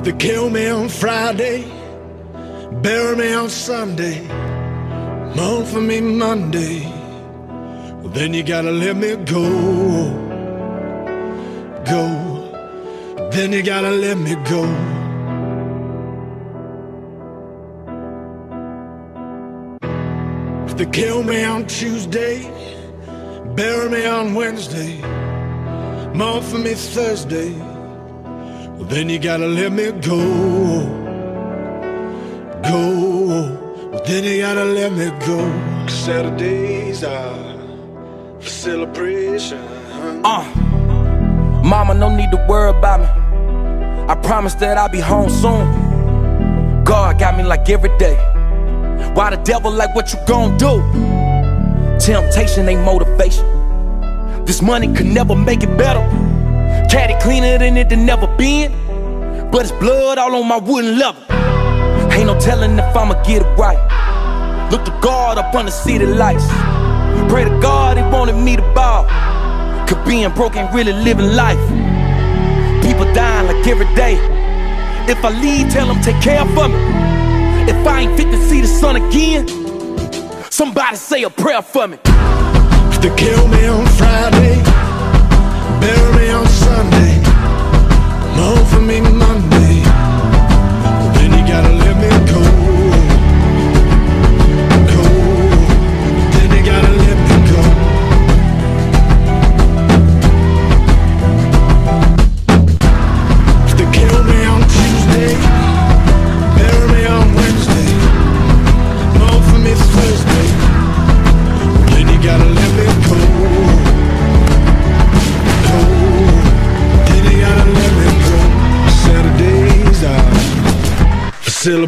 If they kill me on Friday, bury me on Sunday, mourn for me Monday, well, then you gotta let me go. Go. Then you gotta let me go. If they kill me on Tuesday, bury me on Wednesday, mourn for me Thursday, well, then you gotta let me go. Go. Well, then you gotta let me go. Saturdays are for celebration. Uh, mama, no need to worry about me. I promise that I'll be home soon. God got me like every day. Why the devil like what you gon' do? Temptation ain't motivation. This money could never make it better. Caddy cleaner than it than never been. But it's blood all on my wooden level. Ain't no telling if I'ma get it right. Look to God up on the city lights. Pray to God he wanted me to ball. Cause being broke ain't really living life. People dying like every day. If I leave, tell them take care for me. If I ain't fit to see the sun again, somebody say a prayer for me. They kill me on Friday, bury me Sunday, mourn for me Then